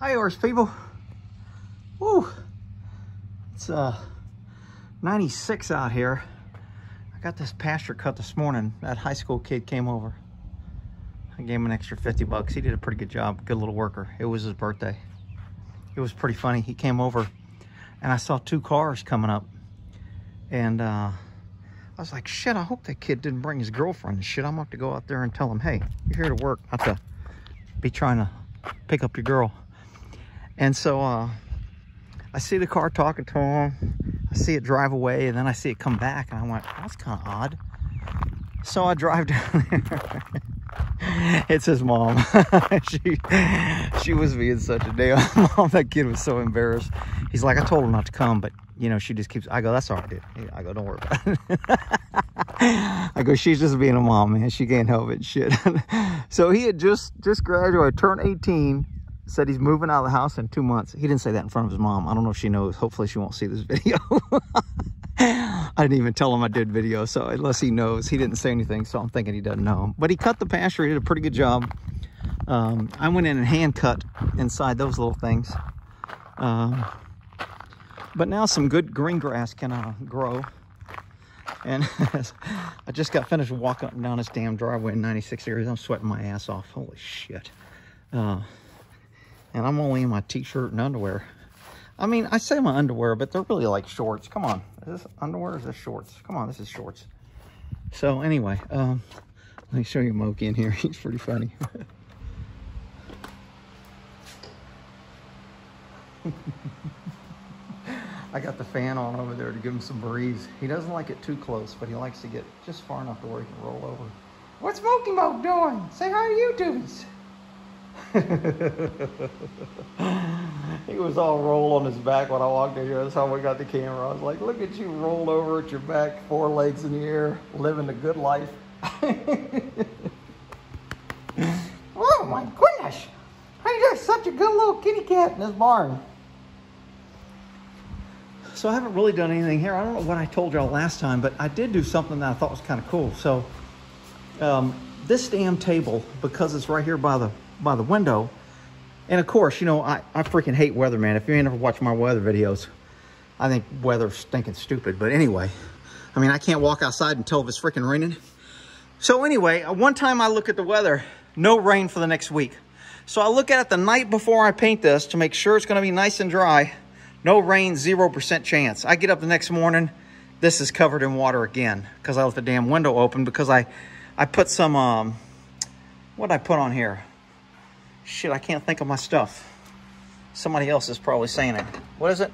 Hi, horse people. Woo. It's uh 96 out here. I got this pasture cut this morning. That high school kid came over. I gave him an extra 50 bucks. He did a pretty good job. Good little worker. It was his birthday. It was pretty funny. He came over and I saw two cars coming up. And uh, I was like, shit, I hope that kid didn't bring his girlfriend shit. I'm going to have to go out there and tell him, hey, you're here to work, not to be trying to pick up your girl. And so uh, I see the car talking to him. I see it drive away and then I see it come back and I went, that's kind of odd. So I drive down there. it's his mom. she she was being such a damn mom. That kid was so embarrassed. He's like, I told her not to come, but you know, she just keeps, I go, that's all right, dude. I go, don't worry about it. I go, she's just being a mom, man. She can't help it, shit. so he had just, just graduated, turned 18, said he's moving out of the house in two months. He didn't say that in front of his mom. I don't know if she knows. Hopefully she won't see this video. I didn't even tell him I did video, so unless he knows, he didn't say anything, so I'm thinking he doesn't know. But he cut the pasture, he did a pretty good job. Um, I went in and hand cut inside those little things. Um, but now some good green grass can uh, grow. And I just got finished walking down this damn driveway in 96 degrees. I'm sweating my ass off. Holy shit. Uh, and I'm only in my t-shirt and underwear. I mean, I say my underwear, but they're really like shorts. Come on. Is this underwear is this shorts? Come on, this is shorts. So anyway, um, let me show you Moki in here. He's pretty funny. I got the fan on over there to give him some breeze. He doesn't like it too close, but he likes to get just far enough to where he can roll over. What's Moki Moke doing? Say hi to YouTubers. He was all roll on his back when I walked in here. That's how we got the camera. I was like, look at you rolled over at your back, four legs in the air, living a good life. oh my goodness. You're such a good little kitty cat in this barn. So I haven't really done anything here. I don't know what I told y'all last time, but I did do something that I thought was kind of cool. So um, this damn table, because it's right here by the by the window, and of course, you know, I, I freaking hate weather, man. If you ain't ever watched my weather videos, I think weather's stinking stupid. But anyway, I mean, I can't walk outside until it's freaking raining. So anyway, uh, one time I look at the weather, no rain for the next week. So I look at it the night before I paint this to make sure it's going to be nice and dry. No rain, 0% chance. I get up the next morning, this is covered in water again because I left the damn window open because I, I put some, um, what I put on here? Shit, I can't think of my stuff. Somebody else is probably saying it. What is it?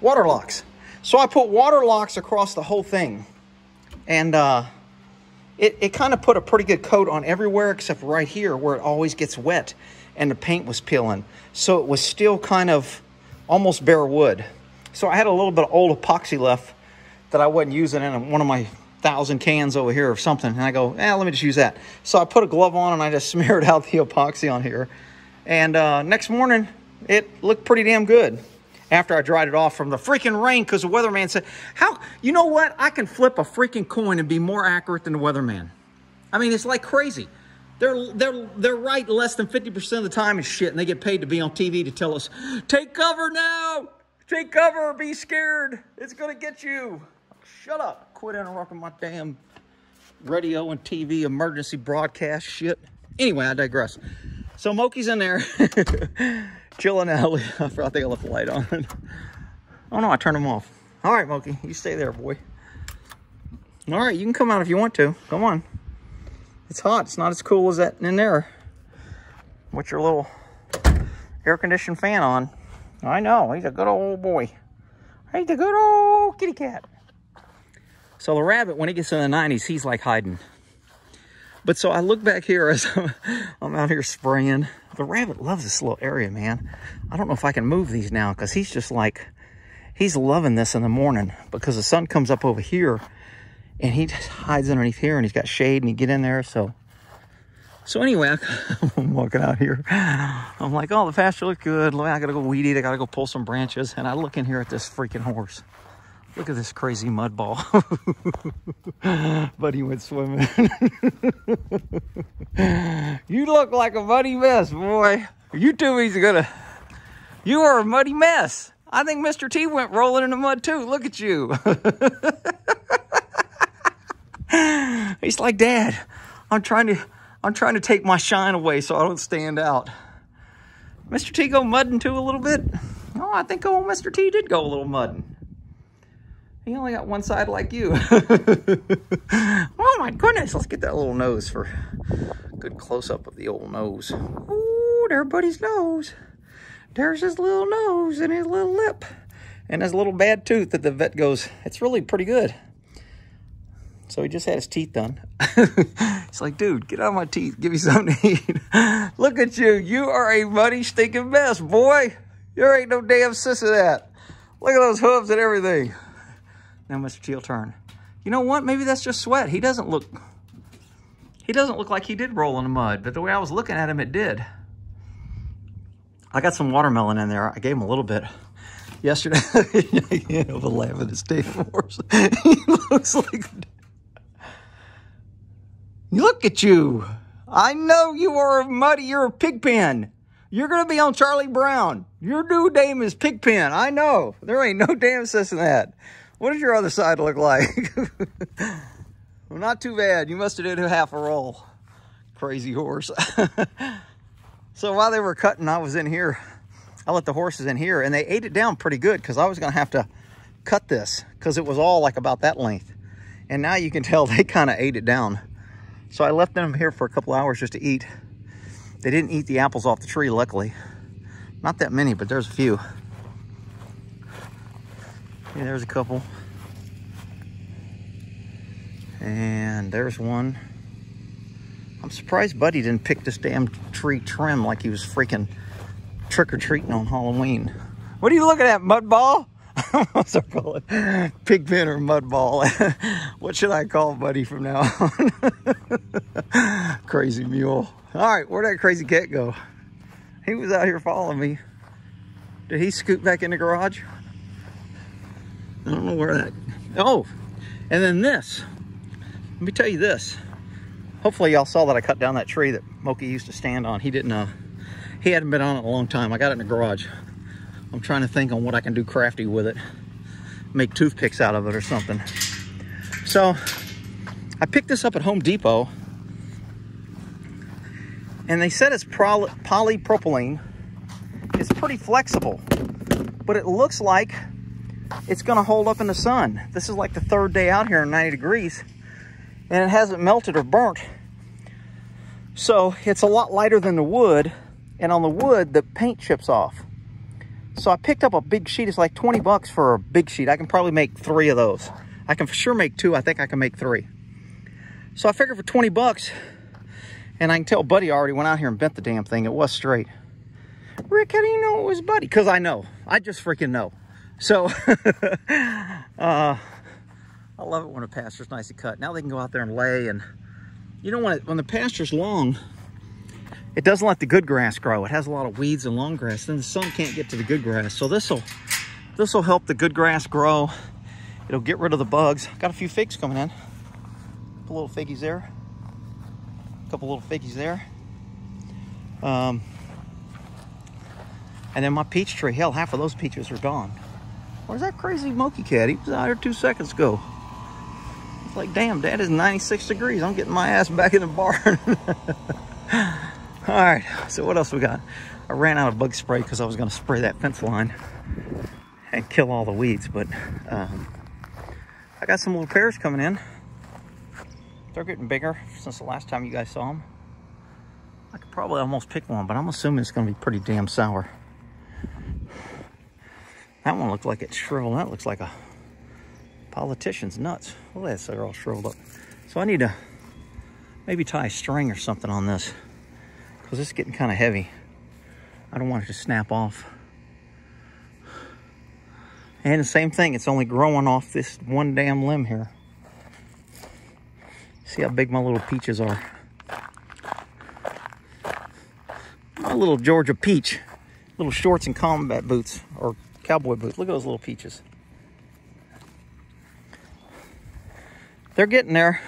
Waterlox. So I put Waterlox across the whole thing. And uh, it, it kind of put a pretty good coat on everywhere except right here where it always gets wet and the paint was peeling. So it was still kind of almost bare wood. So I had a little bit of old epoxy left that I wasn't using in one of my thousand cans over here or something. And I go, eh, let me just use that. So I put a glove on and I just smeared out the epoxy on here. And uh, next morning, it looked pretty damn good after I dried it off from the freaking rain because the weatherman said, how, you know what? I can flip a freaking coin and be more accurate than the weatherman. I mean, it's like crazy. They're, they're, they're right less than 50% of the time and shit, and they get paid to be on TV to tell us, take cover now! Take cover, be scared. It's gonna get you. Shut up. Quit interrupting my damn radio and TV emergency broadcast shit. Anyway, I digress. So Moki's in there, chilling out. I think I left the light on. oh no, I turned them off. All right, Moki, you stay there, boy. All right, you can come out if you want to. Come on. It's hot. It's not as cool as that in there with your little air conditioned fan on. I know. He's a good old boy. He's a good old kitty cat. So the rabbit, when he gets in the 90s, he's like hiding. But so I look back here as I'm out here spraying. The rabbit loves this little area, man. I don't know if I can move these now because he's just like, he's loving this in the morning because the sun comes up over here and he just hides underneath here and he's got shade and he get in there. So, so anyway, I'm walking out here. I'm like, oh, the pasture looks good. I gotta go weed eat. I gotta go pull some branches. And I look in here at this freaking horse. Look at this crazy mud ball. Buddy went swimming. you look like a muddy mess, boy. You two he's gonna. You are a muddy mess. I think Mr. T went rolling in the mud too. Look at you. he's like, Dad, I'm trying to, I'm trying to take my shine away so I don't stand out. Mr. T go mudding too a little bit. Oh, I think old Mr. T did go a little mudding. He only got one side like you. oh my goodness, let's get that little nose for a good close-up of the old nose. Ooh, there buddy's nose. There's his little nose and his little lip and his little bad tooth that the vet goes, it's really pretty good. So he just had his teeth done. it's like, dude, get out of my teeth. Give me something to eat. Look at you. You are a muddy, stinking mess, boy. There ain't no damn sis of that. Look at those hooves and everything. Now Mr. T will turn. You know what? Maybe that's just sweat. He doesn't look... He doesn't look like he did roll in the mud, but the way I was looking at him, it did. I got some watermelon in there. I gave him a little bit yesterday. Can't help but laugh at his Dave Morse. he looks like... Look at you. I know you are a muddy. You're a pigpen. You're going to be on Charlie Brown. Your new name is Pigpen. I know. There ain't no damn sense in that. What does your other side look like? well, not too bad. You must have did half a roll. Crazy horse. so while they were cutting, I was in here. I let the horses in here and they ate it down pretty good because I was going to have to cut this because it was all like about that length. And now you can tell they kind of ate it down. So I left them here for a couple hours just to eat. They didn't eat the apples off the tree, luckily. Not that many, but there's a few. Yeah, there's a couple. And there's one. I'm surprised Buddy didn't pick this damn tree trim like he was freaking trick-or-treating on Halloween. What are you looking at, mudball? What's I call? Pigpen or mudball. what should I call Buddy from now on? crazy mule. All right, where'd that crazy cat go? He was out here following me. Did he scoot back in the garage? I don't know where that, oh, and then this. Let me tell you this. Hopefully y'all saw that I cut down that tree that Moki used to stand on. He didn't, uh, he hadn't been on it a long time. I got it in the garage. I'm trying to think on what I can do crafty with it. Make toothpicks out of it or something. So I picked this up at Home Depot and they said it's polypropylene. It's pretty flexible, but it looks like it's gonna hold up in the sun. This is like the third day out here in 90 degrees and it hasn't melted or burnt. So it's a lot lighter than the wood and on the wood, the paint chips off. So I picked up a big sheet. It's like 20 bucks for a big sheet. I can probably make three of those. I can for sure make two. I think I can make three. So I figured for 20 bucks, and I can tell Buddy already went out here and bent the damn thing. It was straight. Rick, how do you know it was Buddy? Because I know. I just freaking know. So, uh, I love it when a pasture's nicely cut. Now they can go out there and lay. And you know, when, it, when the pasture's long, it doesn't let the good grass grow. It has a lot of weeds and long grass. Then the sun can't get to the good grass. So this will this will help the good grass grow. It'll get rid of the bugs. Got a few figs coming in. A little figgies there. A couple little figgies there. Um, and then my peach tree, hell, half of those peaches are gone. Where's that crazy monkey cat? He was out here two seconds ago. It's like, damn, dad is 96 degrees. I'm getting my ass back in the barn. All right, so what else we got? I ran out of bug spray because I was gonna spray that fence line and kill all the weeds, but um, I got some little pears coming in. They're getting bigger since the last time you guys saw them. I could probably almost pick one, but I'm assuming it's gonna be pretty damn sour. That one looks like it's shriveled. That looks like a politician's nuts. Look at that, they're all shriveled up. So I need to maybe tie a string or something on this because it's getting kind of heavy. I don't want it to snap off. And the same thing, it's only growing off this one damn limb here. See how big my little peaches are. My little Georgia peach. Little shorts and combat boots, or cowboy boots. Look at those little peaches. They're getting there.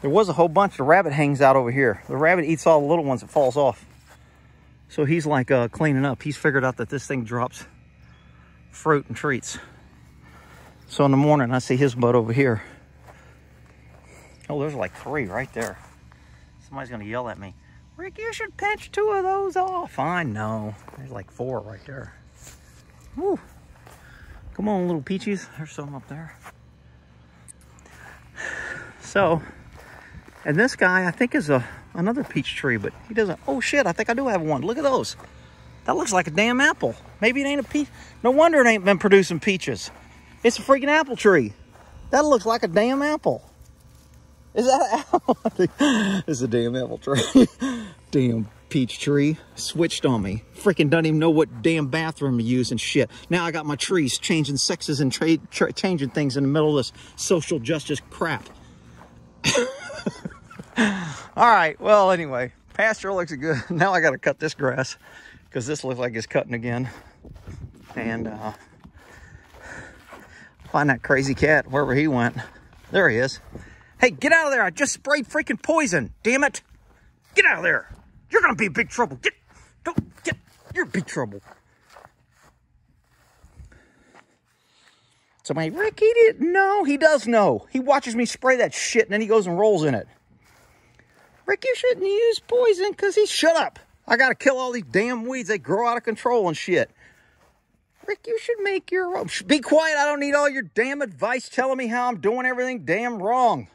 There was a whole bunch. The rabbit hangs out over here. The rabbit eats all the little ones that falls off. So he's like uh, cleaning up. He's figured out that this thing drops fruit and treats. So in the morning, I see his butt over here. Oh, there's like three right there. Somebody's gonna yell at me. Rick, you should pinch two of those off. I know. There's like four right there. Woo. Come on, little peaches. There's some up there. So, and this guy, I think, is a another peach tree, but he doesn't. Oh shit! I think I do have one. Look at those. That looks like a damn apple. Maybe it ain't a peach. No wonder it ain't been producing peaches. It's a freaking apple tree. That looks like a damn apple. Is that an apple? it's a damn apple tree. damn peach tree switched on me. Freaking doesn't even know what damn bathroom to use and shit. Now I got my trees changing sexes and tra tra changing things in the middle of this social justice crap. All right, well, anyway, pasture looks good. Now I got to cut this grass because this looks like it's cutting again. And uh, find that crazy cat wherever he went. There he is. Hey, get out of there. I just sprayed freaking poison. Damn it. Get out of there. You're to be in big trouble. Get, don't, get, you're in big trouble. Somebody, Rick, he didn't know. He does know. He watches me spray that shit and then he goes and rolls in it. Rick, you shouldn't use poison because he, shut up. I got to kill all these damn weeds. They grow out of control and shit. Rick, you should make your own. Be quiet. I don't need all your damn advice telling me how I'm doing everything damn wrong.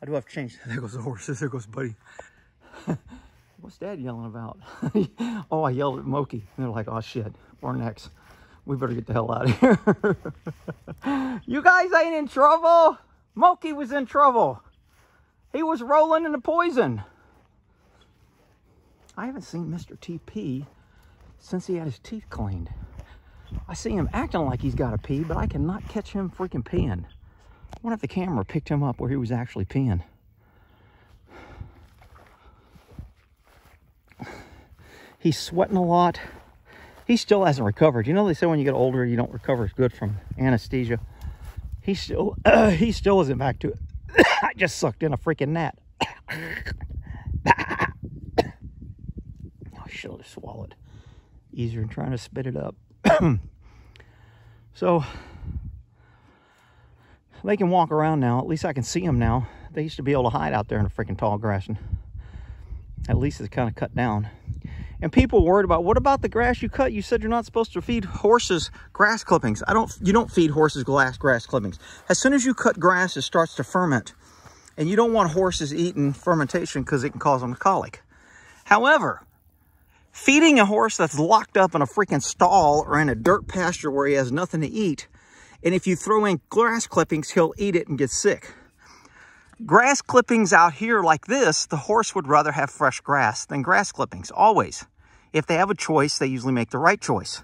I do have to change. There goes the horses. There goes Buddy. What's Dad yelling about? oh, I yelled at Moki. And they're like, oh, shit. We're next. We better get the hell out of here. you guys ain't in trouble. Moki was in trouble. He was rolling in the poison. I haven't seen Mr. TP since he had his teeth cleaned. I see him acting like he's got to pee, but I cannot catch him freaking peeing. I wonder if the camera picked him up where he was actually peeing. He's sweating a lot. He still hasn't recovered. You know they say when you get older, you don't recover as good from anesthesia. He still, uh, he still isn't back to it. I just sucked in a freaking gnat. I should have swallowed. Easier than trying to spit it up. so, they can walk around now. At least I can see them now. They used to be able to hide out there in the freaking tall grass. And at least it's kind of cut down. And people worried about, what about the grass you cut? You said you're not supposed to feed horses grass clippings. I don't, you don't feed horses glass grass clippings. As soon as you cut grass, it starts to ferment. And you don't want horses eating fermentation because it can cause them colic. However, feeding a horse that's locked up in a freaking stall or in a dirt pasture where he has nothing to eat, and if you throw in grass clippings, he'll eat it and get sick. Grass clippings out here like this, the horse would rather have fresh grass than grass clippings, always if they have a choice, they usually make the right choice.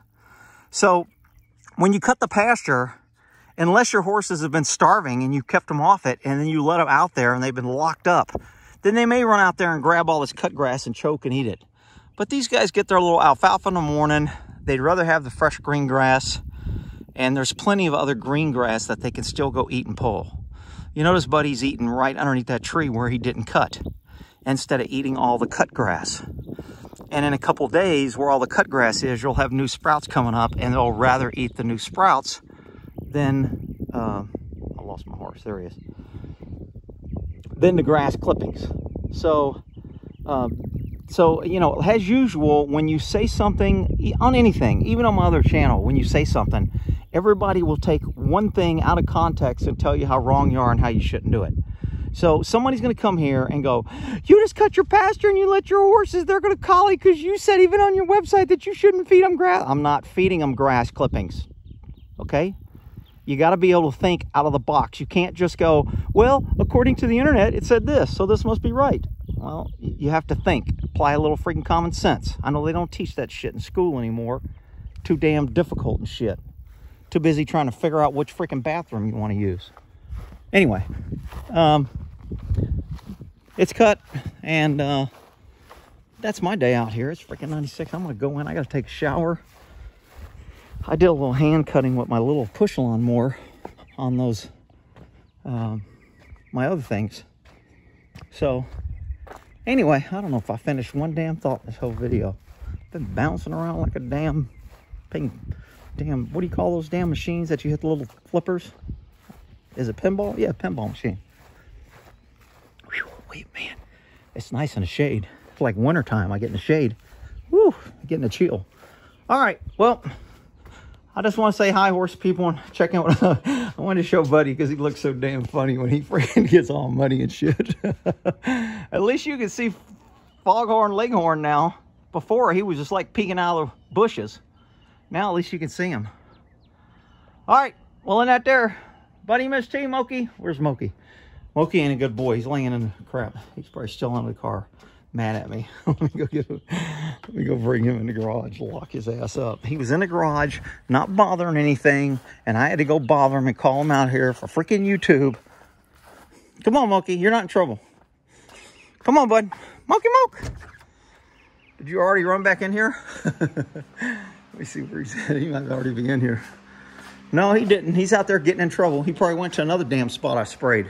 So when you cut the pasture, unless your horses have been starving and you kept them off it and then you let them out there and they've been locked up, then they may run out there and grab all this cut grass and choke and eat it. But these guys get their little alfalfa in the morning. They'd rather have the fresh green grass. And there's plenty of other green grass that they can still go eat and pull. You notice Buddy's eating right underneath that tree where he didn't cut instead of eating all the cut grass. And in a couple days, where all the cut grass is, you'll have new sprouts coming up, and they'll rather eat the new sprouts than, uh, I lost my horse, there he is, than the grass clippings. So, um, so, you know, as usual, when you say something on anything, even on my other channel, when you say something, everybody will take one thing out of context and tell you how wrong you are and how you shouldn't do it. So somebody's going to come here and go, you just cut your pasture and you let your horses, they're going to colic because you said even on your website that you shouldn't feed them grass. I'm not feeding them grass clippings. Okay? You got to be able to think out of the box. You can't just go, well, according to the internet, it said this, so this must be right. Well, you have to think. Apply a little freaking common sense. I know they don't teach that shit in school anymore. Too damn difficult and shit. Too busy trying to figure out which freaking bathroom you want to use. Anyway, um, it's cut and uh, that's my day out here. It's freaking 96. I'm gonna go in. I gotta take a shower. I did a little hand cutting with my little push lawnmower on those, um, my other things. So Anyway, I don't know if I finished one damn thought this whole video. Been bouncing around like a damn ping, damn, what do you call those damn machines that you hit the little flippers? Is it pinball? Yeah, pinball machine. Whew, wait, man, it's nice in the shade. It's like wintertime. I get in the shade. Woo, getting a chill. All right, well, I just want to say hi, horse people, and check out. I wanted to show Buddy because he looks so damn funny when he freaking gets all muddy and shit. At least you can see Foghorn Leghorn now. Before, he was just like peeking out of the bushes. Now, at least you can see him. All right, well, in that there, Buddy Miss T, Moki. Where's Moki? Moki ain't a good boy. He's laying in the crap. He's probably still in the car mad at me. let me go get him. Let me go bring him in the garage, lock his ass up. He was in the garage, not bothering anything, and I had to go bother him and call him out here for freaking YouTube. Come on, Moki, you're not in trouble. Come on, bud. Moki Moke. Did you already run back in here? Let me see where he's at. He might already be in here. No, he didn't. He's out there getting in trouble. He probably went to another damn spot I sprayed.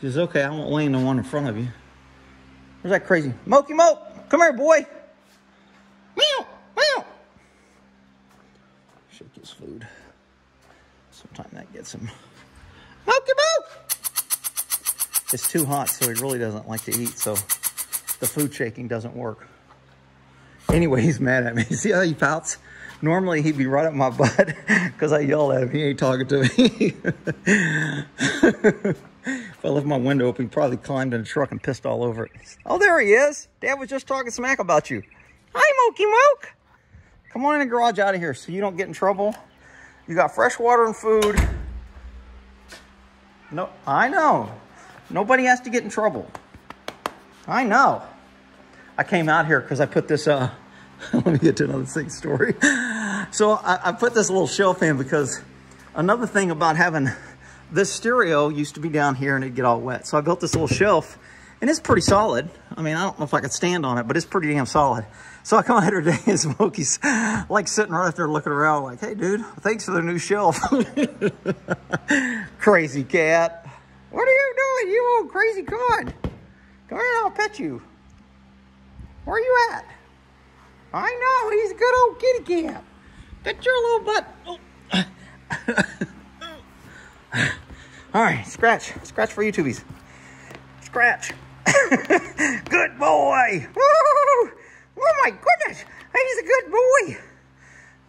He says, okay, I won't in the one in front of you. Where's that crazy? Mokey Moke, come here, boy. Meow, meow. Shake his food. Sometimes that gets him. Mokey Moke! It's too hot, so he really doesn't like to eat, so the food shaking doesn't work. Anyway, he's mad at me. See how he pouts? Normally, he'd be right up my butt because I yelled at him. He ain't talking to me. If I left my window open, he probably climbed in the truck and pissed all over it. Oh, there he is. Dad was just talking smack about you. Hi, Mokey Moke. Come on in the garage out of here so you don't get in trouble. You got fresh water and food. No, I know. Nobody has to get in trouble. I know. I came out here because I put this, uh, let me get to another thing story. So I, I put this little shelf in because another thing about having this stereo used to be down here and it'd get all wet. So I built this little shelf and it's pretty solid. I mean, I don't know if I could stand on it, but it's pretty damn solid. So I come out here today and Smokey's like sitting right there looking around like, hey dude, thanks for the new shelf. crazy cat. What are you doing, you old crazy con? Come here I'll pet you. Where are you at? I know, he's a good old kitty cat. Get your little butt. Oh. All right, scratch. Scratch for you YouTubies. Scratch. good boy. Woo! Oh my goodness. He's a good boy.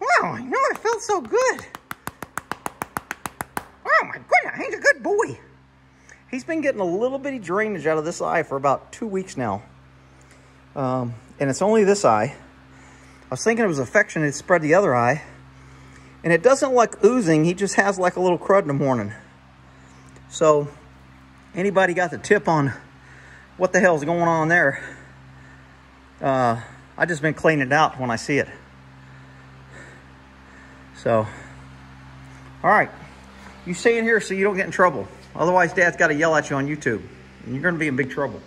Wow, I know it felt so good. Oh my goodness, he's a good boy. He's been getting a little bitty drainage out of this eye for about two weeks now. Um, and it's only this eye. I was thinking it was infection, it spread the other eye. And it doesn't look oozing, he just has like a little crud in the morning. So, anybody got the tip on what the hell's going on there? Uh, I just been cleaning it out when I see it. So, all right. You stay in here so you don't get in trouble. Otherwise, Dad's got to yell at you on YouTube. And you're going to be in big trouble.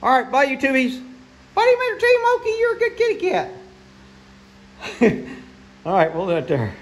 All right, bye, YouTubies. Buddy, Mr. T. Mokey, you're a good kitty cat. all right, we'll do it there.